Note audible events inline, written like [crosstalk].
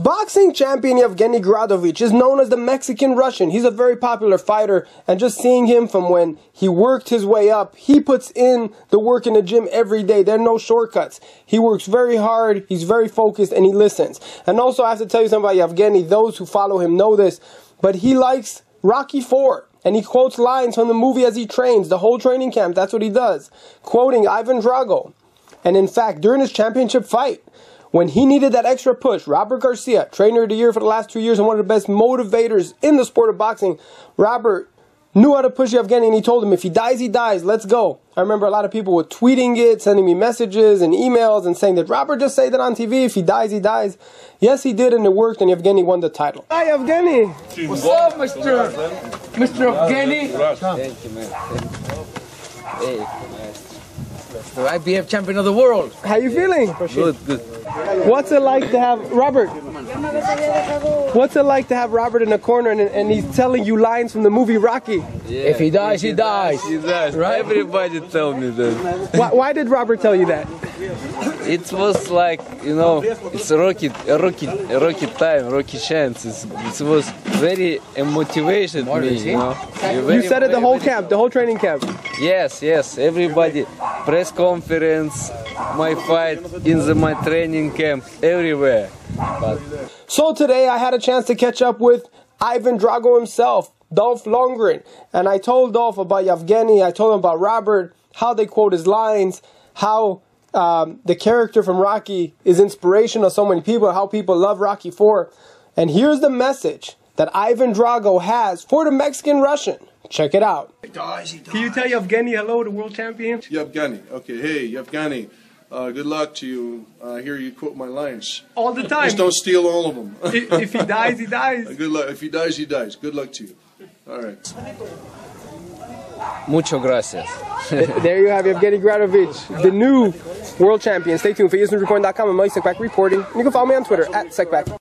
Boxing champion Yevgeny Gradovich is known as the Mexican Russian. He's a very popular fighter, and just seeing him from when he worked his way up, he puts in the work in the gym every day. There are no shortcuts. He works very hard, he's very focused, and he listens. And also, I have to tell you something about. Those who follow him know this, but he likes Rocky 4. And he quotes lines from the movie as he trains, the whole training camp. That's what he does. Quoting Ivan Drago. And in fact, during his championship fight, when he needed that extra push, Robert Garcia, trainer of the year for the last two years and one of the best motivators in the sport of boxing, Robert knew how to push Yevgeny and he told him, if he dies, he dies, let's go. I remember a lot of people were tweeting it, sending me messages and emails and saying, did Robert just say that on TV? If he dies, he dies. Yes, he did and it worked and Yevgeny won the title. Hi, Yevgeny. What's up, Mr. Mr. Yevgeny? Thank you, man. Thank you. Hey, the IBF champion of the world. How you feeling? Good, good. What's it like to have Robert? What's it like to have Robert in the corner and, and he's telling you lines from the movie Rocky? Yeah, if he dies, he, dies. He dies. Right? Everybody tell me that. Why, why did Robert tell you that? It was like you know, it's a rocky, a rocky, a rocky time, rocky chance. It's, it was very uh, motivated me. You know, You said it the whole camp, the whole training camp. Yes, yes. Everybody, press conference, my fight in the my training camp, everywhere. But So today I had a chance to catch up with Ivan Drago himself, Dolph Lundgren, and I told Dolph about Yevgeny, I told him about Robert, how they quote his lines, how um, the character from Rocky is inspirational to so many people, how people love Rocky 4. And here's the message that Ivan Drago has for the Mexican Russian. Check it out. Can you tell Yevgeny hello, the world champion? Yevgeny. Okay, hey, Yevgeny. Uh, good luck to you. Uh, I hear you quote my lines. All the time. Just don't steal all of them. if he dies, he dies. [laughs] Good luck. If he dies, he dies. Good luck to you. All right. mucho gracias. there you have Yevgeny Gradovich, the new world champion. Stay tuned for ESNewsReporting.com and Mike Seckbach reporting. And you can follow me on Twitter at Seckbach.